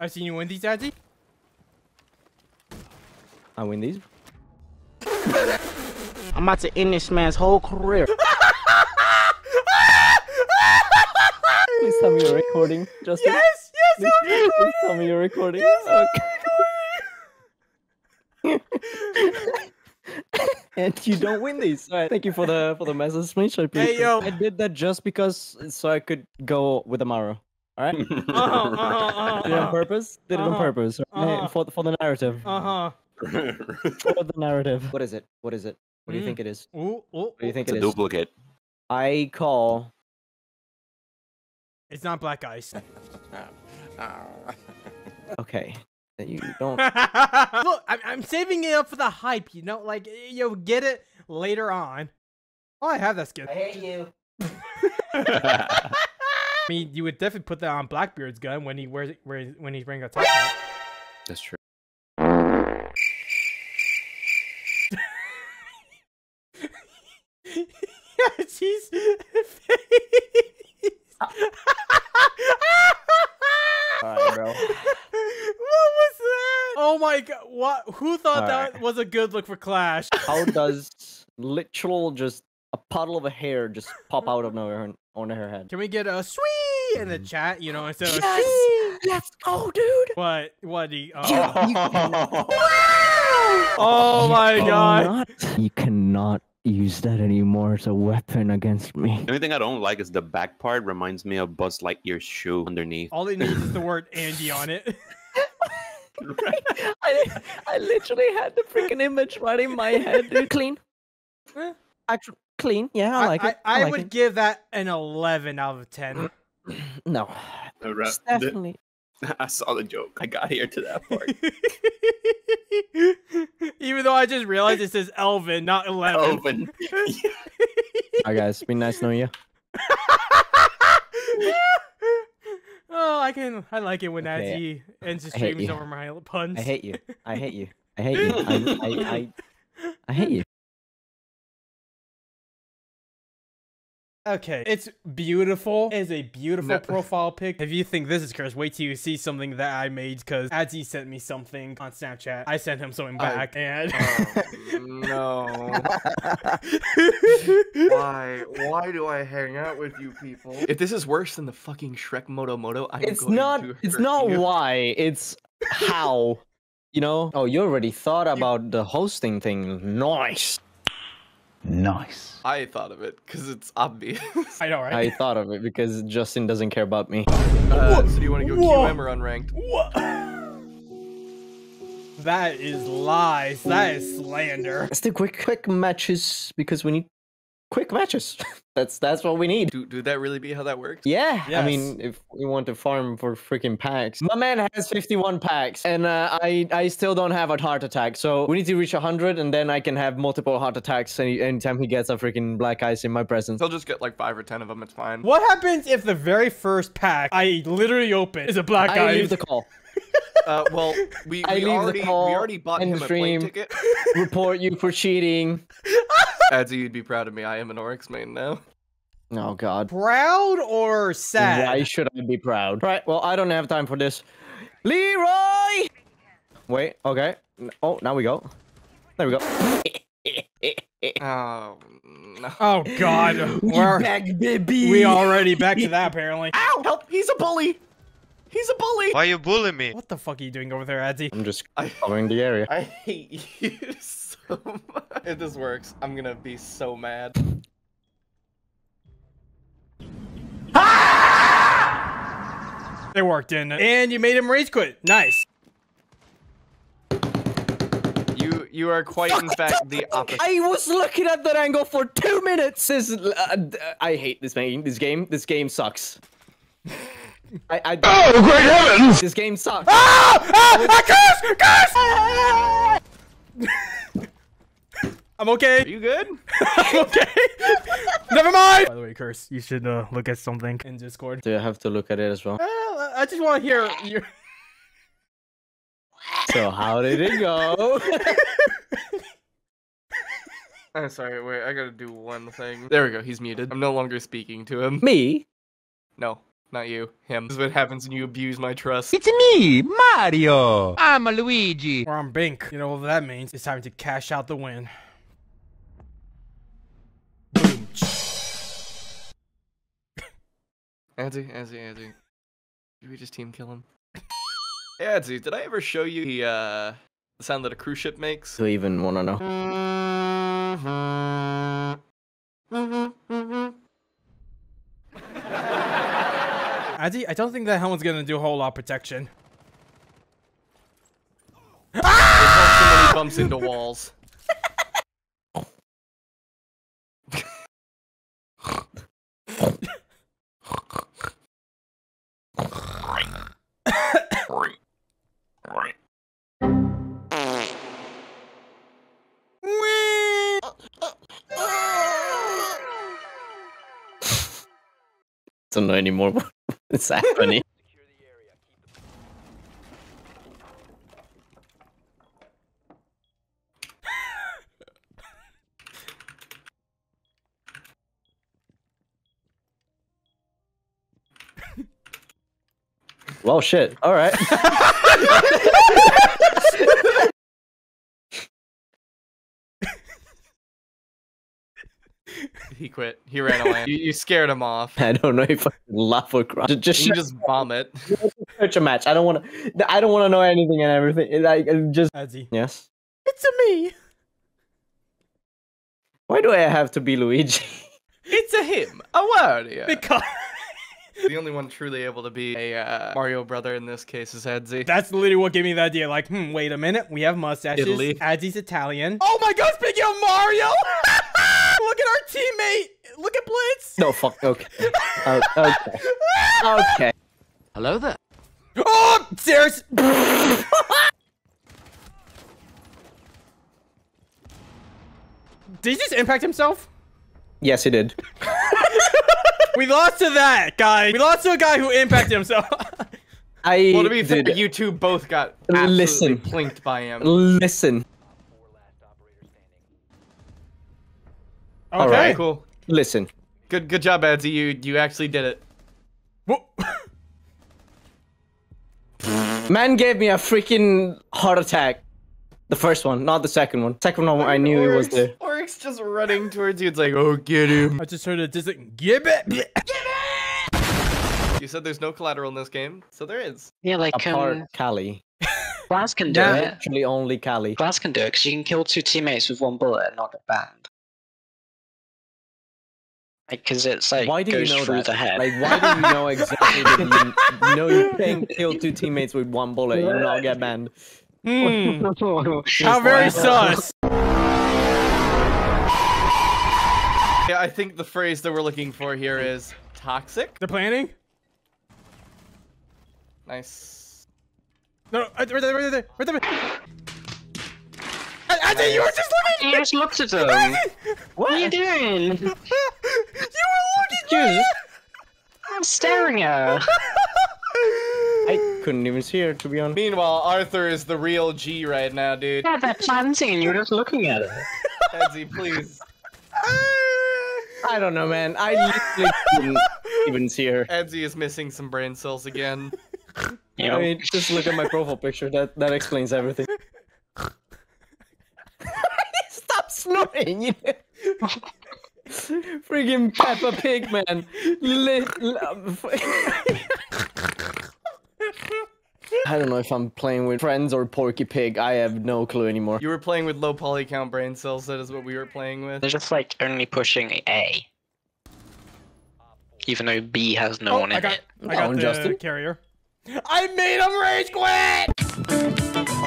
I've seen you win these, Adze. I win these. I'm about to end this man's whole career. Please tell me you're recording, Justin. Yes, yes, I'm Please, please tell me you're recording. Yes, okay. and you don't win these. All right, thank you for the for the message, Smash. I appreciate it. yo. I did that just because so I could go with Amaru. All right. Uh-huh, uh-huh, Did it on uh-huh. purpose. Did it on Uh-huh. purpose. right? Uh-huh. For for the narrative. Uh-huh. For the narrative. What is it? What is it? What do you Mm. think it is? Ooh, ooh, What do you think It's it a is? duplicate. I call. It's not black ice. Okay. You don't. Look, I'm, I'm saving it up for the hype, you know? Like, you'll get it later on. Oh, I have that skin. I hate you. Mean, you would definitely put that on Blackbeard's gun when he wears it, when he's wearing a top hat. That's true. yeah, she's Alright, bro. what was that? Oh my god! What? Who thought that Alright. was a good look for Clash? How does literal just a puddle of a hair just pop out of nowhere on her head? Can we get a sweet in the chat? You know, instead of Yes! "Swee." Let's dude! what? What? The, oh. You, you cannot, oh my god! you cannot use that anymore as a weapon against me. The only thing I don't like is the back part reminds me of Buzz Lightyear's shoe underneath. All it needs is the word Andy on it. I, I literally had the freaking image right in my head, dude. Clean. Eh. Actually, clean. Yeah, I like I, it. I, like would it. give that an 11 out of 10. No, The it's definitely. I saw the joke. I got here to that part. Even though I just realized it says Elvin, not 11. Open. Alright, guys, been nice knowing you. oh, I can. I like it when Okay, Nazi ends his I streams over my puns. I hate you. I hate you. I hate you. I, I, I, I hate you. Okay, it's beautiful. It's a beautiful No. profile pic. If you think this is cursed, wait till you see something that I made because Adze sent me something on Snapchat. I sent him something I- back, and oh, no. Why? Why do I hang out with you people? If this is worse than the fucking Shrek Moto Moto, I'm It's going not. to It's not you. why. It's how. You know. Oh, you already thought about the hosting thing. Nice. Nice. I thought of it because it's obvious. I know, right? I thought of it because Justin doesn't care about me. Uh, so do you want to go Whoa. QM or unranked? What? That is lies. That is slander. Let's do quick, quick matches because we need quick matches. that's that's what we need. Do, do that really be how that works? Yeah, I mean, if we want to farm for freaking packs, my man has 51 packs, and uh, I I still don't have a heart attack. So we need to reach 100, and then I can have multiple heart attacks any anytime he gets a freaking black ice in my presence. He'll just get like five or ten of them. It's fine. What happens if the very first pack I literally open is a black I guy? leave the call. Uh, well, we, I we leave the already call we already bought him a plane stream. ticket. Report you for cheating. Adze, you'd be proud of me. I am an Oryx main now. Oh God. Proud or sad? Why should I be proud? Right. Well, I don't have time for this. Leroy. Wait. Okay. Oh, now we go. There we go. Oh no! Oh God, we're back, baby. we already back to that apparently. Ow! Help! He's a bully. He's a bully. Why are you bullying me? What the fuck are you doing over there, Adze? I'm just I- covering the area. I hate you so much. If this works, I'm gonna be so mad. It worked, didn't it? And you made him rage quit. Nice. You you are quite in fact the opposite. I was looking at that angle for two minutes. This, uh, d- I hate this game. This game. This game sucks. I. I oh, great heavens! This game sucks. Ah! Ah! Curse! Curse! I'm okay. Are you good? I'm okay. Never mind. By the way, curse. You should uh, look at something in Discord. Do I have to look at it as well? Uh, I just want to hear your. So how did it go? I'm sorry. Wait, I gotta do one thing. There we go. He's muted. I'm no longer speaking to him. Me? No. Not you. Him. This is what happens when you abuse my trust. It's me, Mario. I'm a Luigi. Or I'm Bink. You know what that means? It's time to cash out the win. Anzi, Anzi, Anzi. Did we just team kill him? Hey, Anzi, did I ever show you the, uh, the sound that a cruise ship makes? Do you even want to know? Addy, I don't think that helmet's gonna do a whole lot of protection. It helps him when he bumps into walls. Don't know anymore what's happening. well, shit. All right. He quit. He ran away. You, you scared him off. I don't know if I laugh or cry. Just, You just just vomit. search a match. I don't want to. I don't want to know anything and everything. Like just Addy. yes. It's a me. Why do I have to be Luigi? It's a him. A Wario. Because the only one truly able to be a uh, Mario brother in this case is Adze. that's literally what gave me the idea. Like, hmm, wait a minute. We have mustaches. Italy. Addy's Italian. Oh my god, speaking of Mario! Look at our teammate! Look at Blitz! No, fuck. Okay. Uh, okay. Okay. Hello there. Oh! Stairs! Did he just impact himself? Yes, he did. We lost to that guy. We lost to a guy who impacted himself. I Well, to be fair, you two both got absolutely Listen. plinked by him. Listen. okay. Alright. Cool. Listen. Good, good job, Adze. You, you actually did it. Man gave me a freaking heart attack. The first one, not the second one. Second one, I knew he was there. Oryx just running towards you. It's like, oh, get him. I just heard a distant give it. You said there's no collateral in this game, so there is. Yeah, like Apart um, Kali. Blast can do Nah. it. Actually, only Kali. Blast can do it because you can kill two teammates with one bullet and not get banned. Like, because it's like Why do you know through that? the head. Like, why do you know exactly that you, you know you can kill two teammates with one bullet and not get banned? Hmm. How very sus. Yeah, I think the phrase that we're looking for here is toxic. They're planning? Nice. No, no, right there, right there, right there. I, I think you were just looking. You just looked at them. What are you doing? You. Dude, I'm staring at her. I couldn't even see her, to be honest. Meanwhile, Arthur is the real G right now, dude. Yeah, they're planting and you're just looking at her. Adze, please. I don't know, man. I literally couldn't even see her. Adze is missing some brain cells again. You I mean, just look at my profile picture. That that explains everything. Stop snoring! You Freaking Peppa Pig, man. Li- li- um, I don't know if I'm playing with friends or Porky Pig. I have no clue anymore. You were playing with low poly count brain cells. That is what we were playing with. they're just like only pushing A. Even though B has no Oh, one I in got, it. I That got one, the Justin. carrier. I made him rage quit.